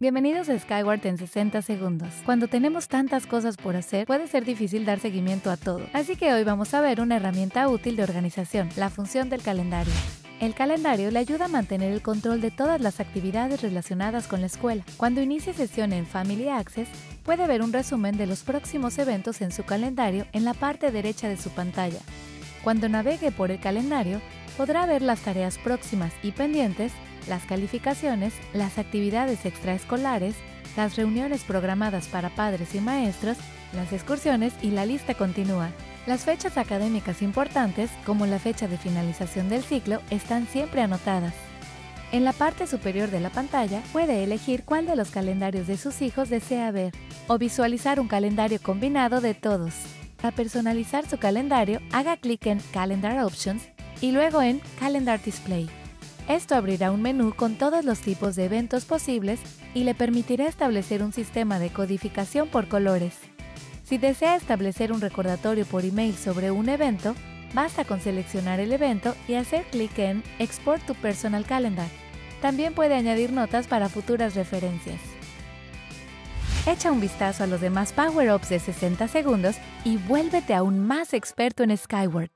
Bienvenidos a Skyward en 60 segundos. Cuando tenemos tantas cosas por hacer, puede ser difícil dar seguimiento a todo. Así que hoy vamos a ver una herramienta útil de organización, la función del calendario. El calendario le ayuda a mantener el control de todas las actividades relacionadas con la escuela. Cuando inicie sesión en Family Access, puede ver un resumen de los próximos eventos en su calendario en la parte derecha de su pantalla. Cuando navegue por el calendario, podrá ver las tareas próximas y pendientes las calificaciones, las actividades extraescolares, las reuniones programadas para padres y maestros, las excursiones y la lista continúa. Las fechas académicas importantes, como la fecha de finalización del ciclo, están siempre anotadas. En la parte superior de la pantalla puede elegir cuál de los calendarios de sus hijos desea ver o visualizar un calendario combinado de todos. Para personalizar su calendario, haga clic en Calendar Options y luego en Calendar Display. Esto abrirá un menú con todos los tipos de eventos posibles y le permitirá establecer un sistema de codificación por colores. Si desea establecer un recordatorio por email sobre un evento, basta con seleccionar el evento y hacer clic en Export to Personal Calendar. También puede añadir notas para futuras referencias. Echa un vistazo a los demás Power Ups de 60 segundos y vuélvete aún más experto en Skyward.